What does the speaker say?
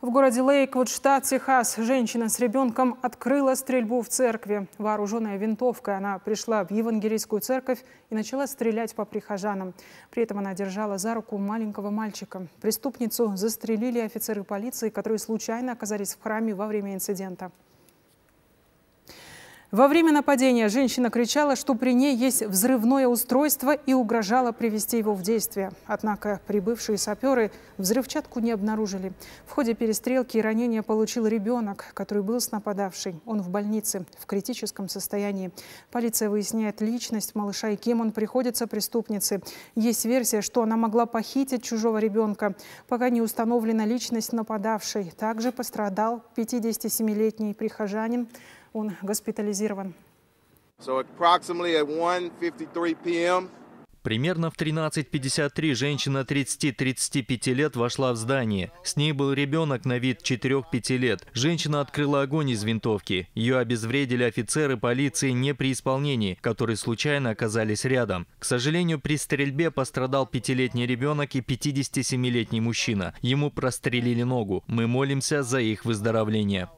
В городе Лейквуд, штат Техас, женщина с ребенком открыла стрельбу в церкви. Вооруженная винтовкой она пришла в евангелийскую церковь и начала стрелять по прихожанам. При этом она держала за руку маленького мальчика. Преступницу застрелили офицеры полиции, которые случайно оказались в храме во время инцидента. Во время нападения женщина кричала, что при ней есть взрывное устройство и угрожала привести его в действие. Однако прибывшие саперы взрывчатку не обнаружили. В ходе перестрелки ранения получил ребенок, который был с нападавшей. Он в больнице в критическом состоянии. Полиция выясняет личность малыша и кем он приходится преступнице. Есть версия, что она могла похитить чужого ребенка. Пока не установлена личность нападавшей. Также пострадал 57-летний прихожанин. Он госпитализирован. So approximately at 1:53 p.m. Примерно в 13.53 женщина 30-35 лет вошла в здание. С ней был ребенок на вид 4-5 лет. Женщина открыла огонь из винтовки. Ее обезвредили офицеры полиции не при исполнении, которые случайно оказались рядом. К сожалению, при стрельбе пострадал пятилетний ребенок и 57-летний мужчина. Ему прострелили ногу. Мы молимся за их выздоровление.